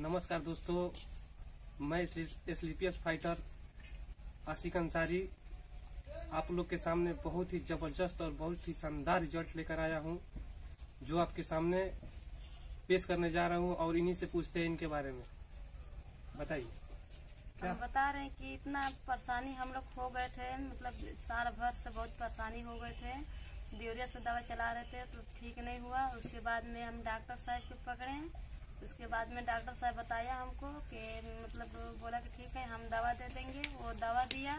नमस्कार दोस्तों, मैं स्लीपियस फाइटर आशिक अंसारी आप लोग के सामने बहुत ही ज़बरदस्त और बहुत ही शानदार रिज़ल्ट लेकर आया हूँ, जो आपके सामने पेश करने जा रहा हूँ और इन्हीं से पूछते हैं इनके बारे में। बताइए। क्या? बता रहे हैं कि इतना परेशानी हम लोग हो गए थे मतलब साल भर से बहुत परेशानी हो गए थे। दियोरिया से दवा चला रहे थे तो ठीक नहीं हुआ। उसके बाद में हम डॉक्टर साहब को पकड़े उसके बाद में डॉक्टर साहब बताया हमको कि मतलब बोला कि ठीक है हम दवा दे देंगे। वो दवा दिया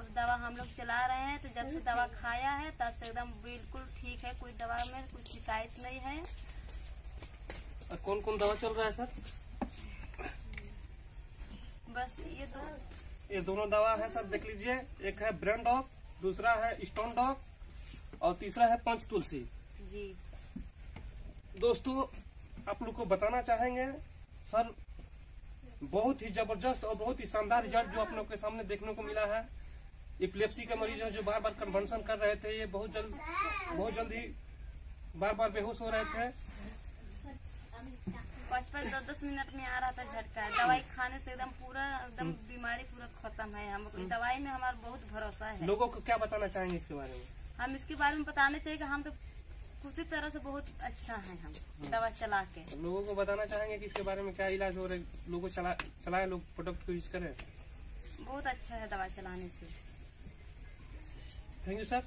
उस दवा हम लोग चला रहे हैं तो जब से दवा खाया है तब से एकदम बिल्कुल ठीक है कोई दवा में कोई शिकायत नहीं है। और कौन कौन दवा चल रहा है सर? बस ये दो। ये दोनों दवा है सर देख लीजिए। एक है ब्रेन डॉग दूसरा है स्टोन डॉग और तीसरा है पंच तुलसी। जी। दोस्तों आप लोग को बताना चाहेंगे सर बहुत ही ज़बरदस्त और बहुत ही शानदार रिज़ल्ट जो आप लोग के सामने देखने को मिला है। इपिलेप्सी के मरीज़ हैं जो बार बार कन्वंशन कर रहे थे ये बहुत जल्द बहुत जल्द ही बार बार बेहोश हो रहे थे। पाँच पाँच दस दस मिनट में आ रहा था झटका। दवाई खाने से एकदम पूरा एकदम बीमारी पूरा खत्म है हम दवाई में हमारा बहुत भरोसा है। लोगों को क्या बताना चाहेंगे इसके बारे में? हम इसके बारे में बताने चाहिए कि हम तो उसी तरह से बहुत अच्छा है हम दवा चला के। लोगों को बताना चाहेंगे कि इसके बारे में क्या इलाज हो रहे है लोगों चला चलाए लोग प्रोडक्ट को यूज़ करें। बहुत अच्छा है दवा चलाने से। Thank you sir